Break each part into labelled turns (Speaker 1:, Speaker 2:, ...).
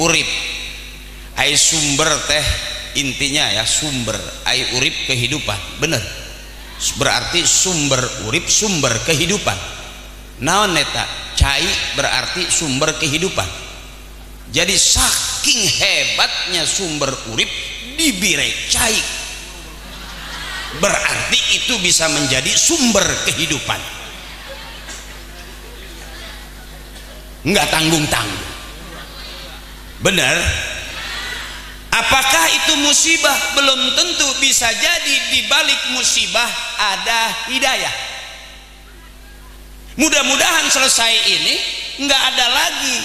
Speaker 1: urip. Ai sumber teh intinya ya sumber. Ai urip kehidupan bener. Berarti sumber urip sumber kehidupan. Naon neta cai berarti sumber kehidupan. Jadi saking hebatnya sumber urip dibire cai. Berarti itu bisa menjadi sumber kehidupan. Nggak tanggung-tanggung benar. Apakah itu musibah? Belum tentu bisa jadi di balik musibah ada hidayah. Mudah-mudahan selesai ini nggak ada lagi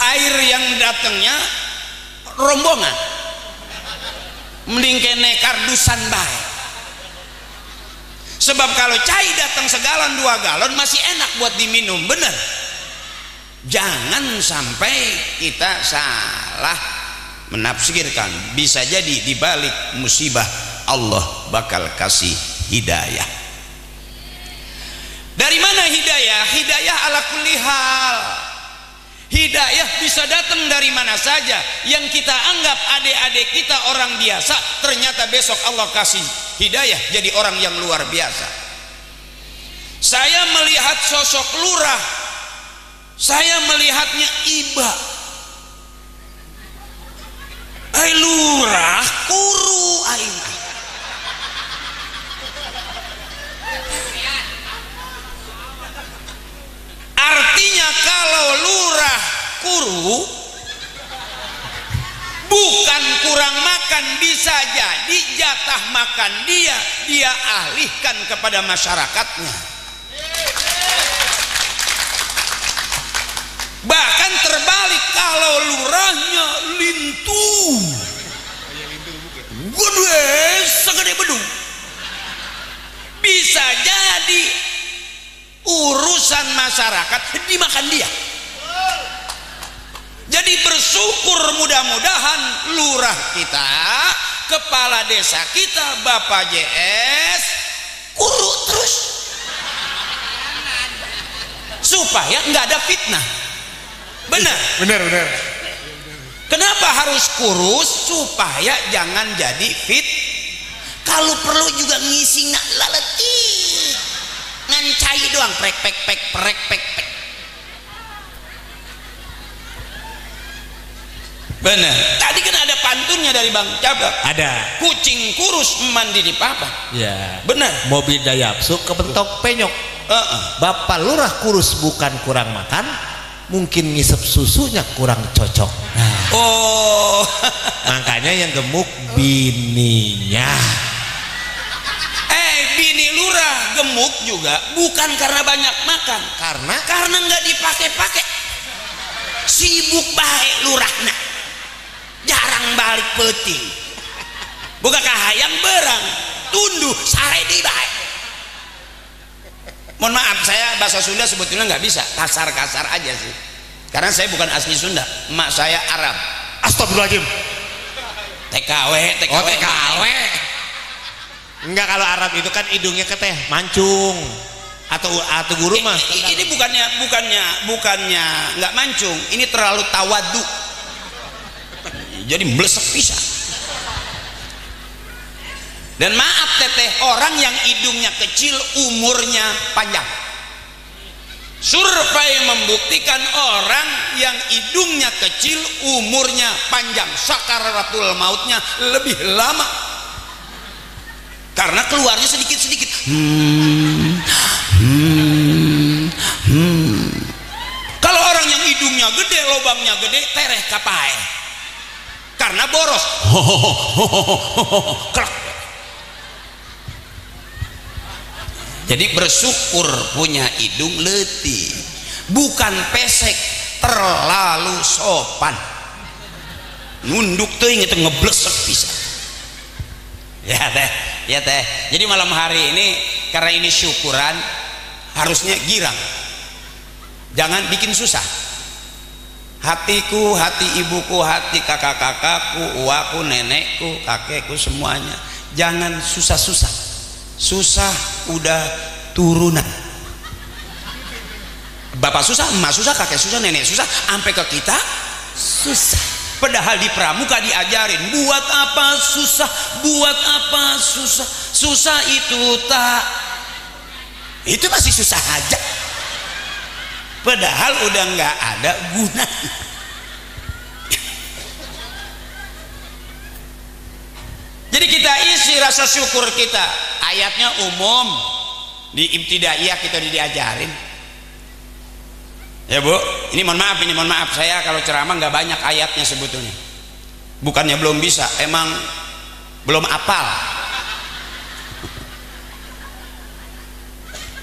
Speaker 1: air yang datangnya rombongan. Mending kene kardusan baik sebab kalau cai datang segalon dua galon masih enak buat diminum bener jangan sampai kita salah menafsirkan. Bisa jadi dibalik musibah Allah bakal kasih hidayah. Dari mana hidayah? Hidayah ala kulli hal. Hidayah bisa datang dari mana saja. Yang kita anggap adik-adik kita orang biasa ternyata besok Allah kasih hidayah jadi orang yang luar biasa. Saya melihat sosok lurah saya melihatnya iba. Ay lurah kuru aing artinya kalau lurah kuru bukan kurang makan bisa jadi jatah makan dia dia alihkan kepada masyarakatnya bahkan terbalik kalau lurahnya lintu gede segede bedung bisa jadi urusan masyarakat dimakan dia. Jadi bersyukur mudah-mudahan lurah kita kepala desa kita Bapak JS kuru terus. Supaya nggak ada fitnah. Benar?
Speaker 2: Benar benar
Speaker 1: kenapa harus kurus? Supaya jangan jadi fit. Kalau perlu juga ngisi nak laleti ngancai doang prek pek pek prek pek pek benar. Tadi kan ada pantunnya dari bang cabak
Speaker 2: ada.
Speaker 1: Kucing kurus mandi di papan.
Speaker 2: Ya.
Speaker 1: Benar.
Speaker 2: Mobil dayapsu kebentok penyok.
Speaker 1: Heeh.
Speaker 2: bapak lurah kurus bukan kurang makan mungkin ngisep susunya kurang cocok. Nah,
Speaker 1: oh.
Speaker 2: makanya yang gemuk bininya.
Speaker 1: Eh bini lurah gemuk juga. Bukan karena banyak makan.
Speaker 2: Karena?
Speaker 1: Karena nggak dipakai-pakai. Sibuk baik lurahna jarang balik peting buka kahayang berang? Tunduh sare di baik mohon maaf saya bahasa Sunda sebetulnya nggak bisa. Kasar-kasar aja sih. Karena saya bukan asli Sunda. Emak saya Arab.
Speaker 2: Astagfirullahaladzim.
Speaker 1: TKW TKW,
Speaker 2: oh TKW enggak kalau Arab itu kan hidungnya ke teh mancung. Atau atau guru mah.
Speaker 1: I- ini bukannya bukannya bukannya nggak mancung. Ini terlalu tawadu. Jadi melesek pisah dan maaf teteh orang yang hidungnya kecil umurnya panjang survei membuktikan orang yang hidungnya kecil umurnya panjang sakaratul mautnya lebih lama karena keluarnya sedikit-sedikit hmm, hmm, hmm. kalau orang yang hidungnya gede lubangnya gede tereh kapai karena boros Krek. Jadi bersyukur punya hidung letih. Bukan pesek terlalu sopan. Nunduk tuh inget ngeblesek bisa. Ya teh ya teh. Jadi malam hari ini karena ini syukuran harusnya girang. Jangan bikin susah. Hatiku hati ibuku hati kakak-kakakku uaku nenekku kakekku semuanya. Jangan susah-susah susah udah turunan. Bapak susah emak susah kakek susah nenek susah sampai ke kita susah. Padahal di pramuka diajarin buat apa susah? Buat apa susah? Susah itu tak itu masih susah aja. Padahal udah nggak ada guna jadi rasa syukur kita. Ayatnya umum. Di ibtidaiyah kita diajarin. Ya bu. Ini mohon maaf ini mohon maaf. Saya kalau ceramah nggak banyak ayatnya sebetulnya. Bukannya belum bisa emang belum apal.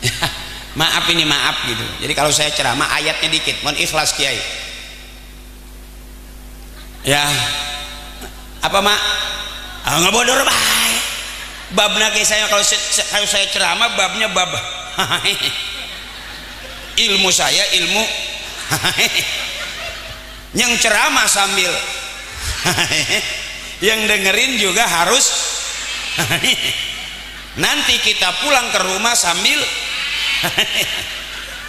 Speaker 1: Maaf ini maaf gitu. Jadi kalau saya ceramah ayatnya dikit. Mohon ikhlas kiai. Ya. Apa mak? Ah, nggak baik babnya kayak saya kalau saya, kalau saya ceramah babnya bab ilmu saya ilmu. Yang ceramah sambil. Yang dengerin juga harus. Nanti kita pulang ke rumah sambil.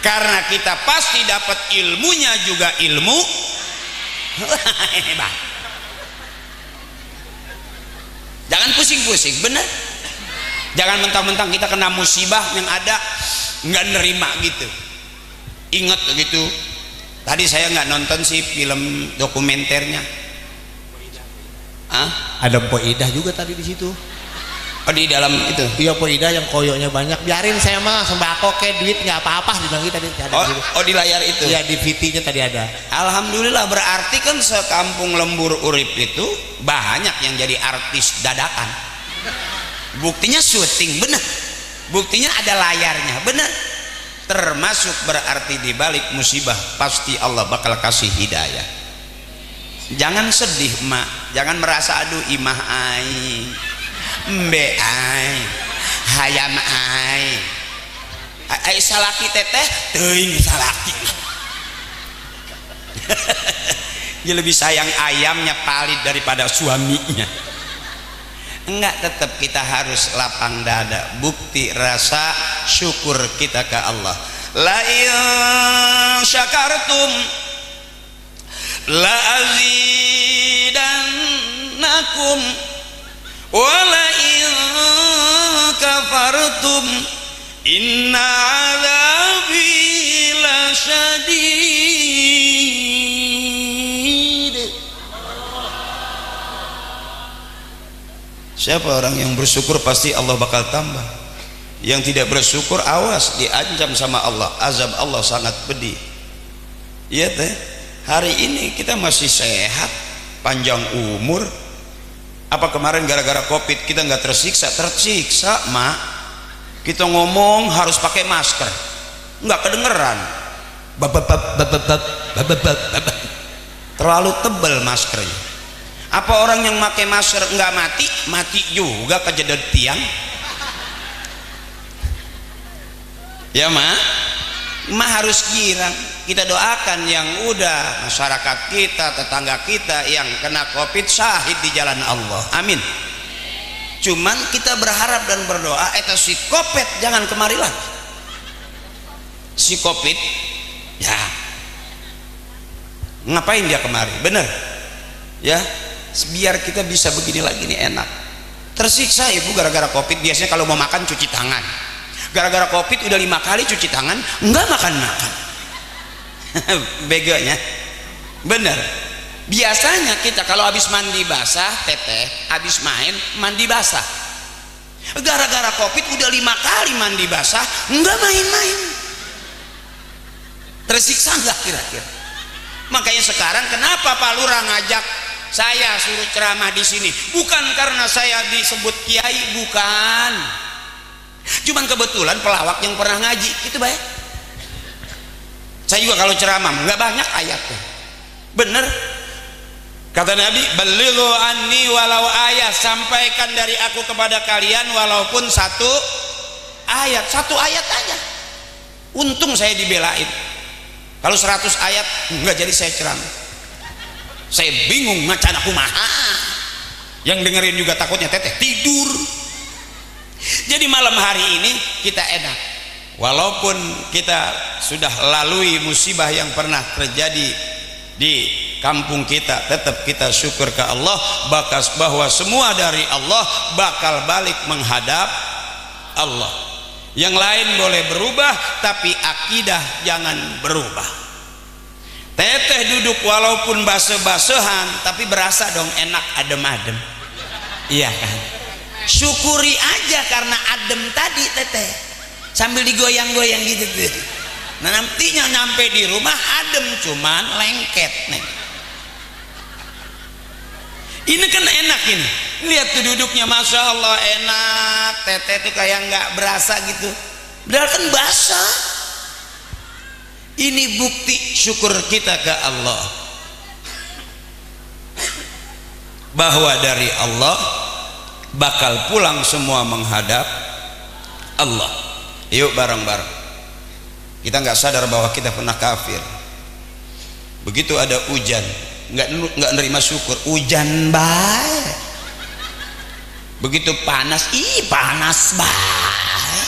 Speaker 1: Karena kita pasti dapat ilmunya juga ilmu. Jangan pusing-pusing benar jangan mentang-mentang kita kena musibah yang ada nggak nerima gitu ingat gitu tadi saya nggak nonton sih film dokumenternya
Speaker 2: Hah? ada Poidah juga tadi di situ
Speaker 1: Oh di dalam itu.
Speaker 2: Iya Poida yang koyoknya banyak. Biarin saya mah sembako ke duit nggak apa-apa dibilang gitu tadi.
Speaker 1: Ada oh, oh di layar itu.
Speaker 2: Iya di VT-nya tadi ada.
Speaker 1: Alhamdulillah berarti kan sekampung lembur urip itu banyak yang jadi artis dadakan. Buktinya syuting bener. Buktinya ada layarnya bener. Termasuk berarti di balik musibah pasti Allah bakal kasih hidayah. Jangan sedih mak, jangan merasa aduh imah aing mbe ai hayam ai ai salaki teteh teuing salaki dia lebih sayang ayamnya palit daripada suaminya enggak tetap kita harus lapang dada. Bukti rasa syukur kita ke Allah. La syakartum la azidannakum wala in kafartum. Inna azabi lasyadid siapa orang yang bersyukur pasti Allah bakal tambah. Yang tidak bersyukur awas diancam sama Allah. Azab Allah sangat pedih. Iya teh? Hari ini kita masih sehat panjang umur. Apa kemarin gara-gara covid kita nggak tersiksa? Tersiksa mak. Kita ngomong harus pakai masker. Nggak kedengeran. Terlalu tebal maskernya apa orang yang pakai masker nggak mati mati juga kejedot tiang? Ya mak mak harus girang. Kita doakan yang udah masyarakat kita tetangga kita yang kena covid syahid di jalan Allah. Amin. Cuman kita berharap dan berdoa eta si covid jangan kemari lagi si covid ya. Ngapain dia kemari? Bener. Ya biar kita bisa begini lagi nih enak. Tersiksa ibu gara-gara covid. Biasanya kalau mau makan cuci tangan. Gara-gara covid udah lima kali cuci tangan enggak makan-makan begonya. Bener. Biasanya kita kalau habis mandi basah teteh habis main mandi basah. Gara-gara covid udah lima kali mandi basah enggak main-main. Tersiksa enggak kira-kira? Makanya sekarang kenapa Pak Lurah ngajak saya suruh ceramah di sini. Bukan karena saya disebut kiai bukan. Cuman kebetulan pelawak yang pernah ngaji itu baik. Saya juga kalau ceramah nggak banyak ayatnya. Bener? Kata Nabi balighu anni walau ayat sampaikan dari aku kepada kalian walaupun satu ayat. Satu ayat aja. Untung saya dibelain. Kalau 100 ayat nggak jadi saya ceramah saya bingung ngacan aku maha yang dengerin juga takutnya teteh tidur. Jadi malam hari ini kita enak. Walaupun kita sudah lalui musibah yang pernah terjadi di kampung kita tetap kita syukur ke Allah bakas bahwa semua dari Allah bakal balik menghadap Allah. Yang lain boleh berubah tapi akidah jangan berubah teteh duduk walaupun basuh-basuhan tapi berasa dong enak adem-adem. Iya kan? Syukuri aja karena adem tadi teteh. Sambil digoyang-goyang gitu tuh nah nantinya nyampe di rumah adem cuman lengket nih ini kan enak ini. Lihat tuh duduknya masya Allah enak. Teteh tuh kayak nggak berasa gitu. Padahal kan basah ini bukti syukur kita ke Allah. Bahwa dari Allah bakal pulang semua menghadap Allah. Yuk bareng-bareng. Kita nggak sadar bahwa kita pernah kafir. Begitu ada hujan nggak nggak nerima syukur. Hujan baik. Begitu panas ih panas baik.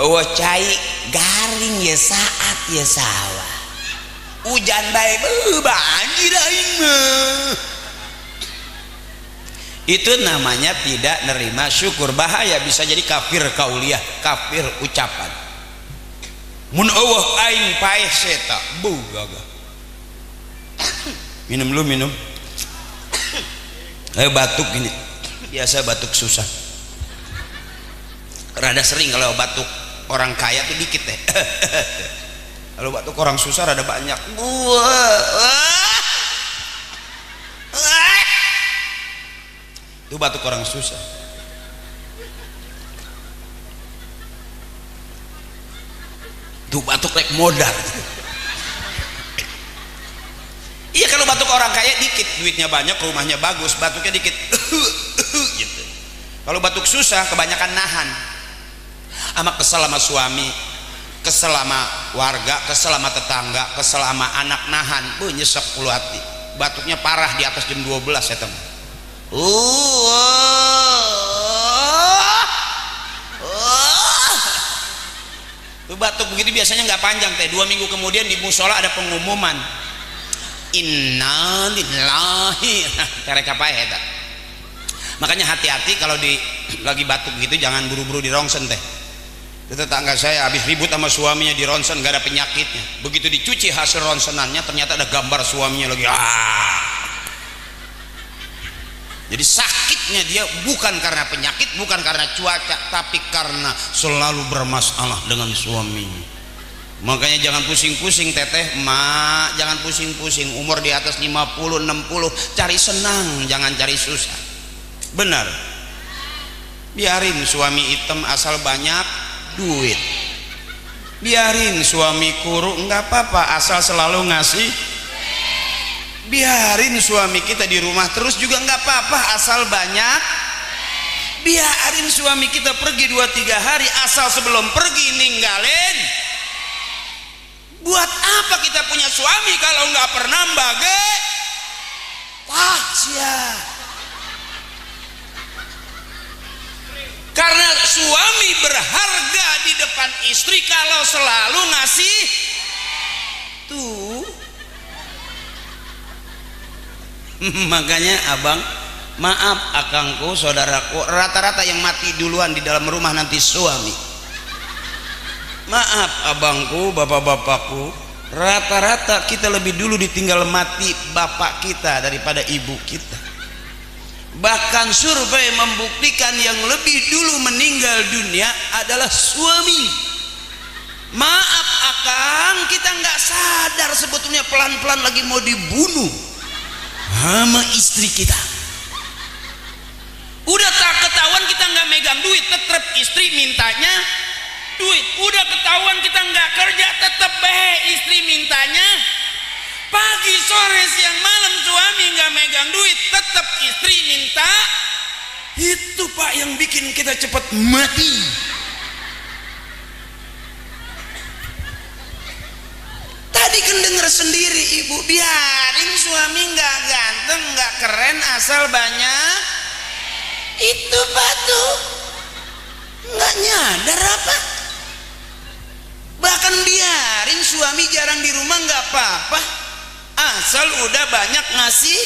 Speaker 1: Oh cai garing ya saat ya sawah. Hujan baik banjir aing itu namanya tidak nerima syukur. Bahaya bisa jadi kafir kauliah kafir ucapan. Mun Allah aing paeh seta bugaga. Minum lu minum. Ayo batuk gini biasa batuk susah. Rada sering kalau batuk orang kaya tuh dikit deh. Kalau batuk orang susah rada banyak. Itu batuk orang susah. Itu batuk like modal. Iya kalau batuk orang kaya dikit duitnya banyak rumahnya bagus batuknya dikit. Gitu. Kalau batuk susah kebanyakan nahan sama kesel sama suami kesel sama warga kesel sama tetangga kesel sama anak nahan. Bu nyesek puluh hati. Batuknya parah di atas jam 12 ya teman Tuh batuk begitu biasanya nggak panjang teh. Dua minggu kemudian di musola ada pengumuman. Inna lillahi karek apa ya makanya hati-hati kalau di lagi batuk gitu jangan buru-buru di rongsen teh tetangga saya habis ribut sama suaminya di ronsen gak ada penyakitnya. Begitu dicuci hasil ronsenannya ternyata ada gambar suaminya lagi. Ah. Jadi sakitnya dia bukan karena penyakit bukan karena cuaca tapi karena selalu bermasalah dengan suaminya. Makanya jangan pusing-pusing teteh mak jangan pusing-pusing. Umur di atas 50 60 cari senang jangan cari susah. Benar. Biarin suami hitam asal banyak duit. Biarin suami kuruk nggak apa-apa asal selalu ngasih. Biarin suami kita di rumah terus juga nggak apa-apa asal banyak. Biarin suami kita pergi dua tiga hari asal sebelum pergi ninggalin. Buat apa kita punya suami kalau nggak pernah mbage? Pasya karena suami berharga di depan istri kalau selalu ngasih tuh. Makanya abang maaf akangku saudaraku rata-rata yang mati duluan di dalam rumah nanti suami. Maaf abangku bapak-bapakku rata-rata kita lebih dulu ditinggal mati bapak kita daripada ibu kita bahkan survei membuktikan yang lebih dulu meninggal dunia adalah suami. Maaf akang kita nggak sadar sebetulnya pelan-pelan lagi mau dibunuh sama istri kita. Udah tak ketahuan kita nggak megang duit tetap istri mintanya duit. Udah ketahuan kita nggak kerja tetap behe istri mintanya pagi sore siang malam suami nggak megang duit tetap istri minta. Itu pak yang bikin kita cepat mati. Tadi kan denger sendiri ibu. Biarin suami nggak ganteng nggak keren asal banyak. Itu batu nggak nyadar apa? Bahkan biarin suami jarang di rumah nggak apa-apa asal udah banyak ngasih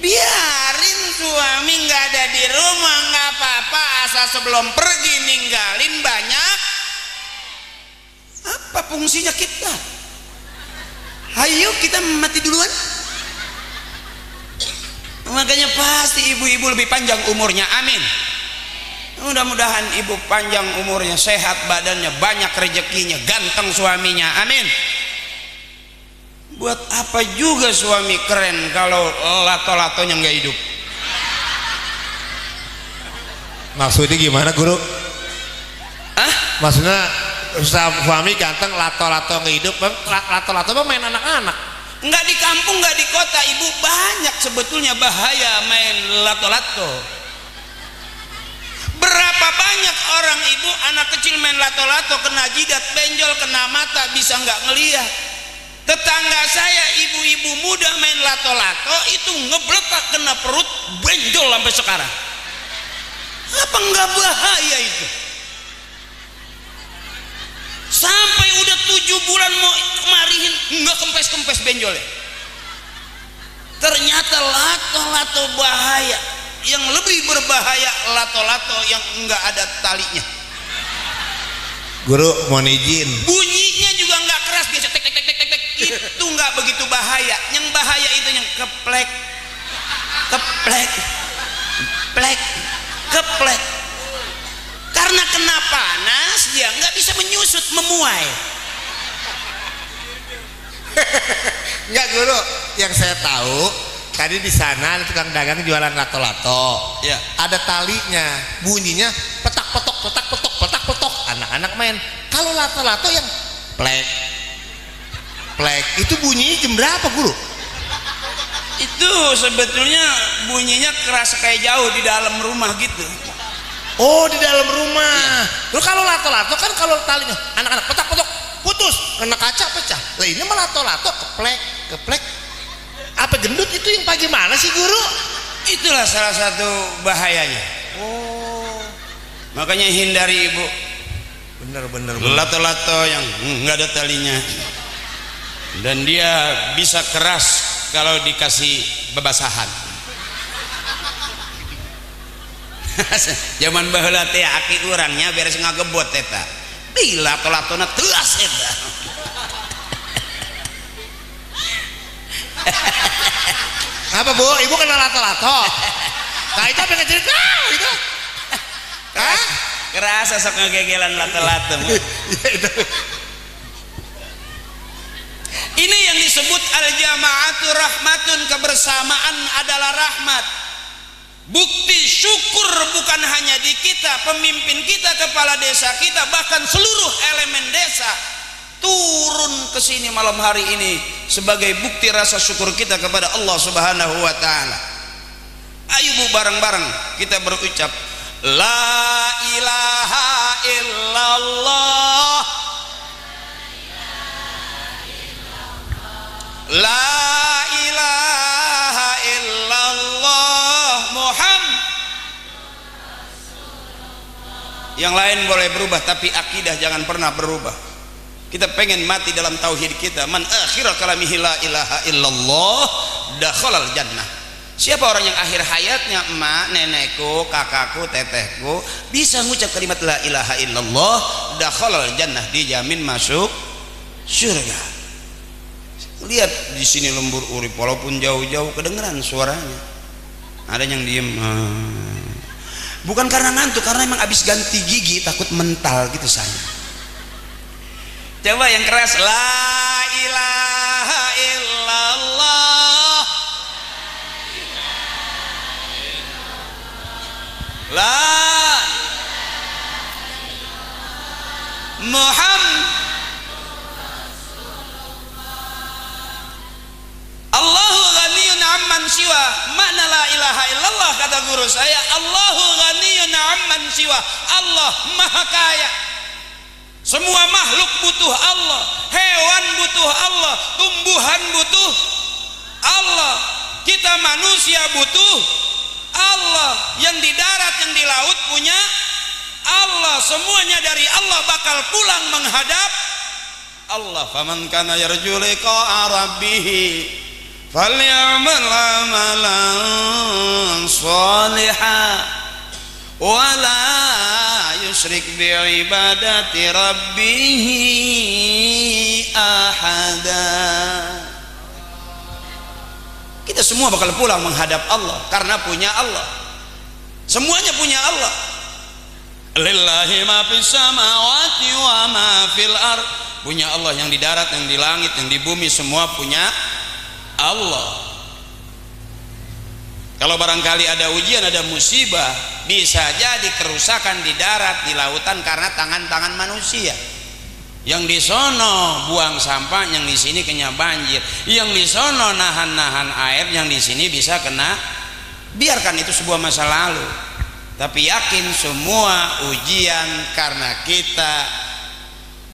Speaker 1: biarin suami nggak ada di rumah nggak apa-apa asal sebelum pergi ninggalin banyak. Apa fungsinya kita? Ayo kita mati duluan. Makanya pasti ibu-ibu lebih panjang umurnya amin. Mudah-mudahan ibu panjang umurnya sehat badannya banyak rezekinya ganteng suaminya amin buat apa juga suami keren kalau lato-latonya nggak hidup?
Speaker 2: Maksudnya gimana guru?
Speaker 1: Ah
Speaker 2: maksudnya suami ganteng lato-lato nggak hidup lato-lato main anak-anak.
Speaker 1: Nggak di kampung nggak di kota ibu banyak sebetulnya bahaya main lato-lato. Berapa banyak orang ibu anak kecil main lato-lato kena jidat benjol kena mata bisa nggak ngelihat. Tetangga saya ibu-ibu muda main lato-lato itu ngebletak kena perut benjol sampai sekarang. Apa nggak bahaya itu? Sampai udah tujuh bulan mau marihin nggak kempes-kempes benjolnya. Ternyata lato-lato bahaya yang lebih berbahaya lato-lato yang enggak ada talinya
Speaker 2: guru mohon izin
Speaker 1: bunyinya itu enggak begitu bahaya. Yang bahaya itu yang keplek. Keplek. Keplek. Keplek. Karena kena panas dia enggak bisa menyusut memuai.
Speaker 2: Enggak guru. Yang saya tahu tadi di sana tukang dagang jualan lato-lato.
Speaker 1: Ya
Speaker 2: ada talinya. Bunyinya petak petok petak petok petak petok anak-anak main. Kalau lato-lato yang plek plek itu bunyinya jam berapa guru?
Speaker 1: Itu sebetulnya bunyinya keras kayak jauh di dalam rumah gitu.
Speaker 2: Oh di dalam rumah. Ya. kalau lato-lato kan kalau talinya anak-anak petak petok putus. Kena kaca pecah. Lah ini malah lato-lato keplek keplek. Apa gendut itu yang bagaimana sih guru?
Speaker 1: Itulah salah satu bahayanya.
Speaker 2: Oh.
Speaker 1: Makanya hindari ibu
Speaker 2: bener bener
Speaker 1: lato-lato yang nggak ada talinya dan dia bisa keras kalau dikasih bebasahan. Zaman bahula teh aki urangnya beres ngagebot eta di lato-latona telas eta
Speaker 2: apa bu? Ibu kenal lato-lato? Nah itu apa cerita? Itu?
Speaker 1: Hah? kerasa sok ngegegelan lato-lato ini yang disebut al-jama'atu rahmatun kebersamaan adalah rahmat. Bukti syukur bukan hanya di kita pemimpin kita kepala desa kita bahkan seluruh elemen desa. Turun ke sini malam hari ini sebagai bukti rasa syukur kita kepada Allah Subhanahu wa taala. Ayo Bu bareng-bareng kita berucap la ilaha illallah La ilaha illallah Muhammad. Yang lain boleh berubah tapi akidah jangan pernah berubah. Kita pengen mati dalam tauhid kita. Man akhirah kalamihi la ilaha illallah dakhalal jannah. Siapa orang yang akhir hayatnya? Emak nenekku kakakku tetehku. Bisa mengucap kalimat la ilaha illallah dakhalal jannah. Dijamin masuk surga lihat di sini lembur urip walaupun jauh-jauh kedengeran suaranya. Ada yang diem hmm. bukan karena ngantuk karena emang habis ganti gigi takut mental gitu saya coba yang keras la ilaha illallah. La Muhammad amman siwa. Makna la ilaha illallah kata guru saya. Allahu ghaniyun amman siwa. Allah maha kaya. Semua makhluk butuh Allah, hewan butuh Allah, tumbuhan butuh Allah. Kita manusia butuh Allah. Yang di darat, yang di laut punya Allah. Semuanya dari Allah bakal pulang menghadap Allah. Faman kana yarju liqa'a falyamal amalan shalihan wala yusyrik bi'ibadati rabbih ahada kita semua bakal pulang menghadap Allah karena punya Allah. Semuanya punya Allah. Lillahi ma fis samawati wa ma fil ard. Punya Allah yang di darat yang di langit yang di bumi semua punya Allah. Kalau barangkali ada ujian ada musibah bisa jadi kerusakan di darat di lautan karena tangan-tangan manusia. Yang di sono buang sampah yang di sini kena banjir. Yang di sono nahan-nahan air yang di sini bisa kena. Biarkan itu sebuah masa lalu. Tapi yakin semua ujian karena kita